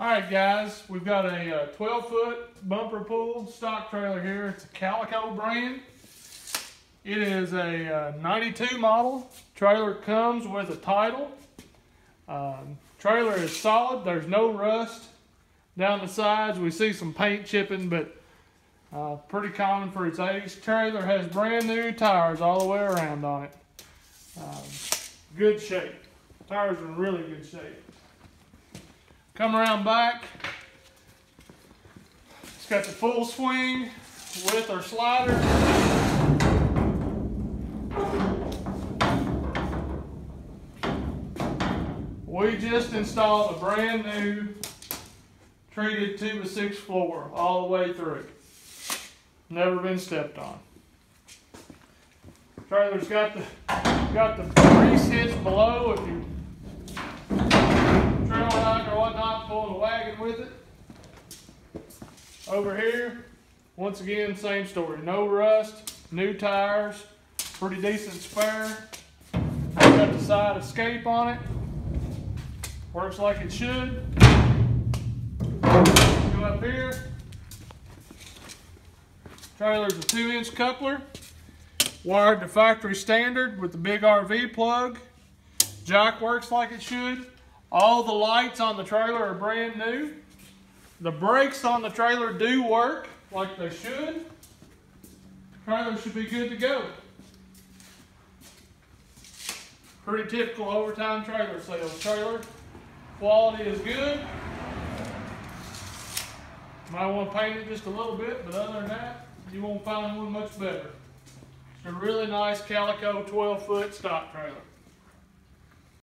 All right, guys, we've got a uh, 12 foot bumper pull stock trailer here. It's a Calico brand. It is a uh, 92 model. Trailer comes with a title. Um, trailer is solid. There's no rust down the sides. We see some paint chipping, but uh, pretty common for its age. Trailer has brand new tires all the way around on it. Um, good shape. Tires are in really good shape. Come around back. It's got the full swing with our slider. We just installed a brand new treated two by six floor all the way through. Never been stepped on. Trailer's got the got the grease hitch below if you pulling a wagon with it. Over here, once again, same story. No rust, new tires, pretty decent spare. Got the side escape on it. Works like it should. Go up here. Trailer's a two inch coupler. Wired to factory standard with the big RV plug. Jack works like it should. All the lights on the trailer are brand new. The brakes on the trailer do work like they should. Trailer should be good to go. Pretty typical overtime trailer sales. Trailer quality is good. Might want to paint it just a little bit, but other than that, you won't find one much better. It's a really nice Calico 12 foot stock trailer.